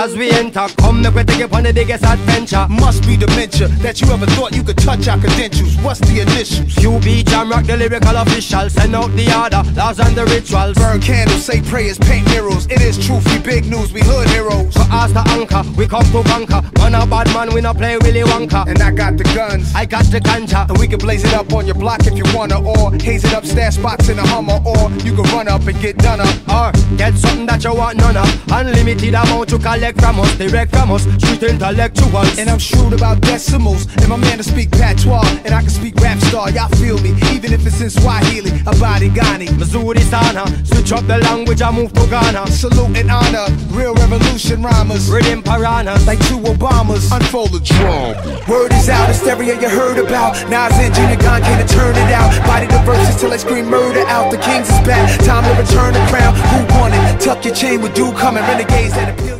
As we enter, come make we take you on the biggest adventure. Must be dementia that you ever thought you could touch our credentials. What's the initials? QB Jamrock, the lyrical official. Send out the order, laws and the rituals. Burn candles, say prayers, paint murals. It is truth, we big news, we hood heroes. For us the anchor, we come to conquer. Man a bad man, we no play Willy Wonka. And I got the guns. I got the ganja. And we can blaze it up on your block if you wanna, or haze it up, stash spots in a Hummer, or you can run up and get done up. Or get something that you want none of. Unlimited amount to collect from us, direct from us, street intellectuals. And I'm shrewd about decimals. And my man to speak patois, and I can speak rap star. Y'all feel me, even if it's in Swahili, Abadi Ghani. Missouri Sana, switch up the language, I move to Ghana. Salute and honor, real revolution rhymers. Rhythm piranhas, like two Obamas. Unfold the drum. Word is out, hysteria you heard about. Nas and Junior came to turn it out. Body the verses till I scream murder out. The kings is back, time to return the crown. Who won it? Tuck your chain with dude coming, renegades and appeal.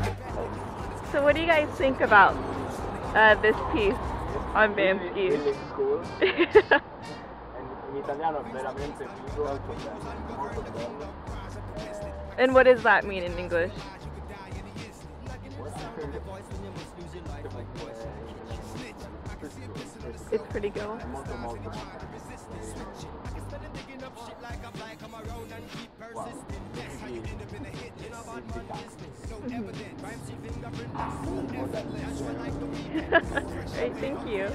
What do you guys think about uh, this piece on Bansky? and what does that mean in English? It's pretty cool. Great, thank you.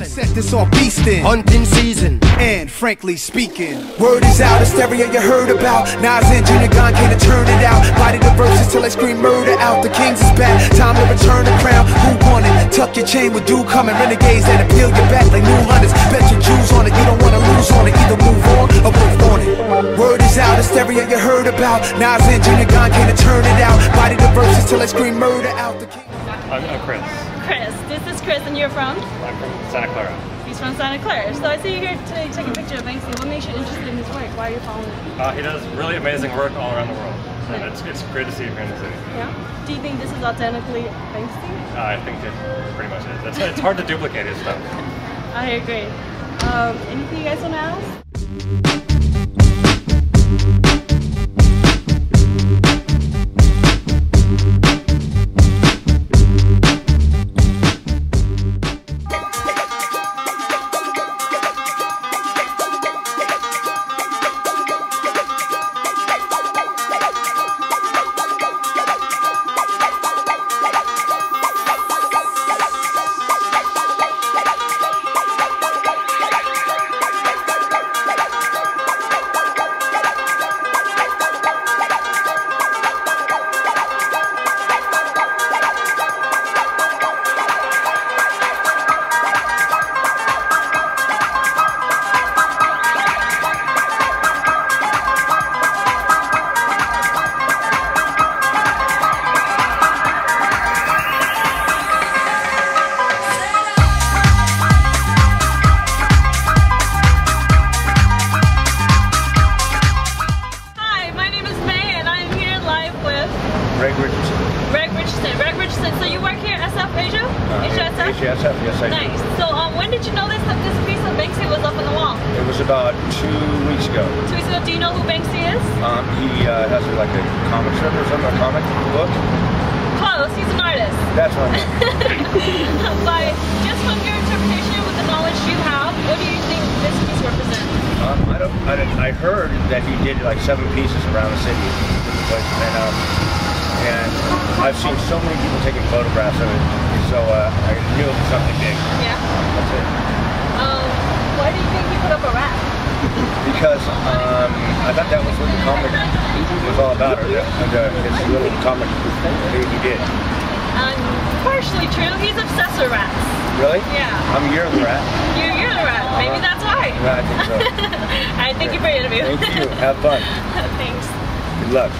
Set this off beastin'. Hunting season. And frankly speaking, word is out, hysteria you heard about. Nas and Junior Gong came to turn it out. Body the verses till I scream murder out. The kings is back, time to return the crown. Who won it? Tuck your chain with dude coming, renegades and appeal your back like new hunters. Bet your Jews on it, you don't wanna lose on it. Either move on or move on it. Word is out, hysteria you heard about. Nas and Junior Gong came to turn it out. Body the verses till I scream murder out. The king. I'm, I'm Chris. Chris, this is Chris, and you're from? I'm from Santa Clara. He's from Santa Clara. So I see you here today to take a picture of Banksy. What makes you interested in his work? Why are you following him? Uh, he does really amazing work all around the world, and it's, it's great to see him here in the city. Yeah. Do you think this is authentically Banksy? Uh, I think it pretty much is. It's, it's hard to duplicate his stuff. I agree. Um, anything you guys want to ask? Was about two weeks ago. Two weeks ago, do you know who Banksy is? Um, he uh, has like a comic strip or something, a comic book. Close, he's an artist. That's right. By just from your interpretation with the knowledge you have, what do you think this piece represents? um, I don't, I don't, I heard that he did like seven pieces around the city, and um, and I've seen so many people taking photographs of it, so uh, I knew it was something big. Yeah. That's it. Why do you think he put up a rap? Because um, I thought that was what the comic was all about, or the, the, his little comic that he did. Um, partially true. He's obsessed with rats. Really? Yeah. I'm of the rat. You're, you're the rat. Maybe Uh-huh. that's why. Yeah, I think so. All right, thank you for your interview. Thank you. Have fun. Thanks. Good luck.